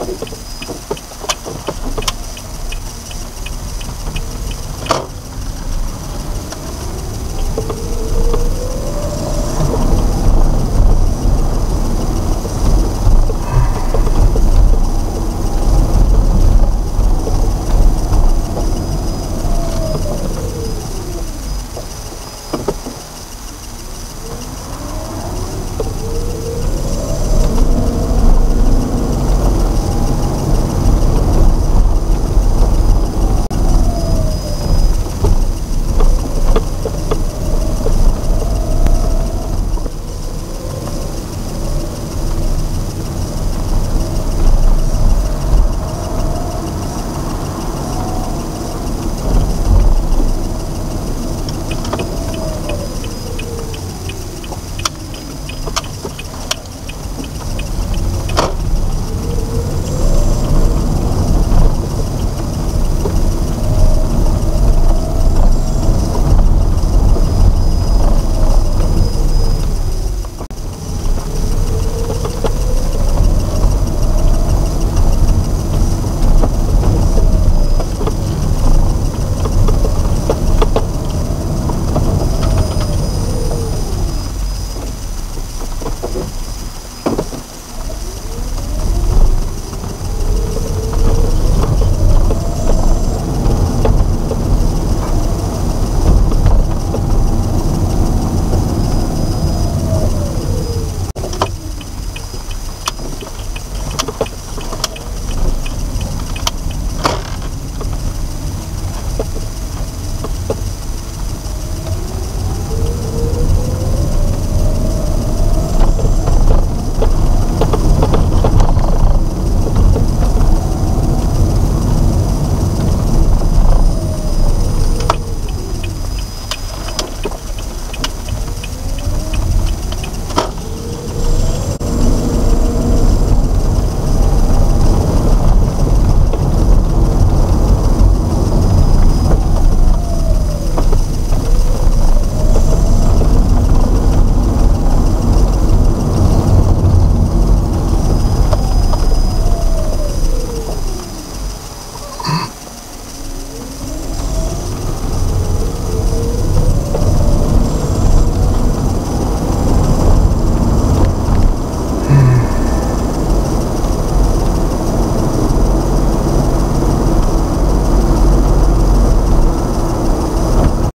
you